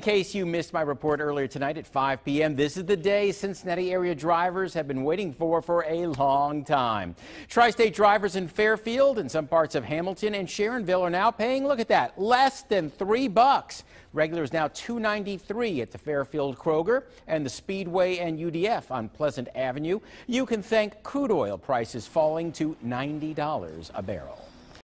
In case you missed my report earlier tonight at 5 p.m., this is the day Cincinnati area drivers have been waiting for for a long time. Tri-state drivers in Fairfield and some parts of Hamilton and Sharonville are now paying, look at that, less than three bucks. Regular is now 293 at the Fairfield Kroger and the Speedway and UDF on Pleasant Avenue. You can thank crude oil prices falling to $90 a barrel.